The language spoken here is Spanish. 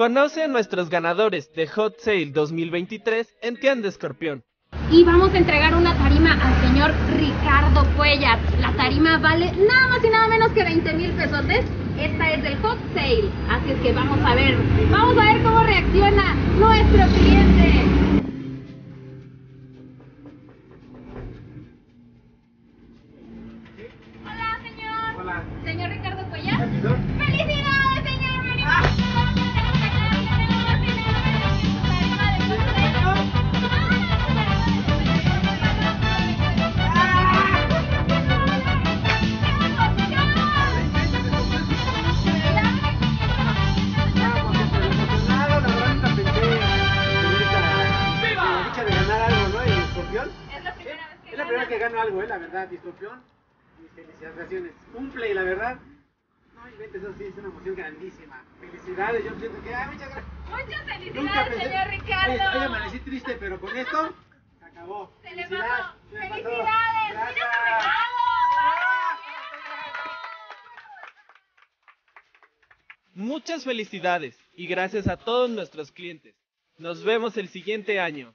Conoce a nuestros ganadores de Hot Sale 2023 en Tienda Escorpión. Y vamos a entregar una tarima al señor Ricardo Cuellar. La tarima vale nada más y nada menos que 20 mil pesotes. Esta es del Hot Sale. Así es que vamos a ver, vamos a ver cómo reacciona nuestro cliente. Hola, señor. Hola. Señor Ricardo Cuellar. Primera que gano algo, ¿eh? La verdad, y escorpión. Mis felicitaciones. Cumple, y la verdad. No inventes, eso sí, es una emoción grandísima. Felicidades, yo siento que. ¡Ay, muchas gracias! Muchas Nunca felicidades, pensé. señor Ricardo. Oye, hoy amanecí triste, pero con esto se acabó. Se le Felicidades, pasó. ¡Felicidades! ¡Mira Gracias. regalo! Muchas felicidades y gracias a todos nuestros clientes. Nos vemos el siguiente año.